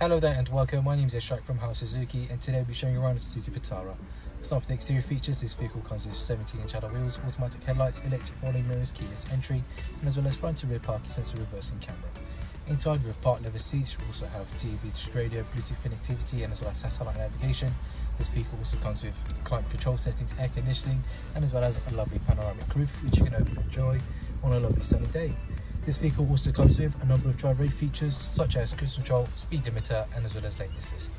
Hello there and welcome, my name is Ishak from Howards Suzuki and today I'll be showing you around the Suzuki Vitara. Start with the exterior features, this vehicle comes with 17 inch alloy wheels, automatic headlights, electric rolling mirrors, keyless entry, and as well as front and rear parking sensor reversing camera. Inside we have part leather seats, we also have DAB disc radio, Bluetooth connectivity and as well as satellite navigation. This vehicle also comes with climate control settings, air conditioning and as well as a lovely panoramic roof which you can open and enjoy on a lovely sunny day. This vehicle also comes with a number of drive ready features such as cruise control, speed limiter and as well as lane assist.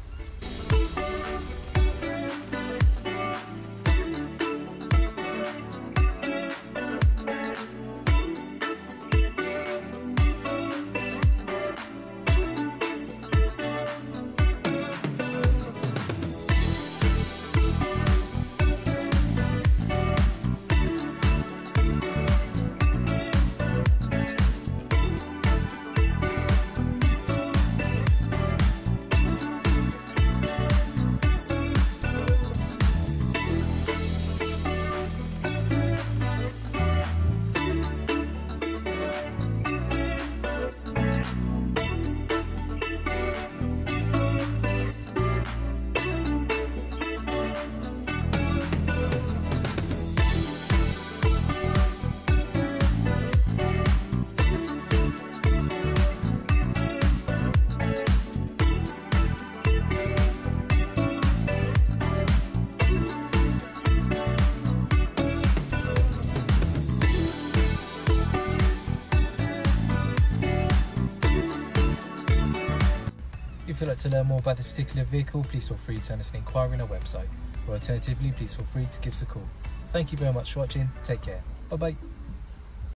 If you'd like to learn more about this particular vehicle, please feel free to send us an inquiry on our website, or alternatively, please feel free to give us a call. Thank you very much for watching, take care, bye bye.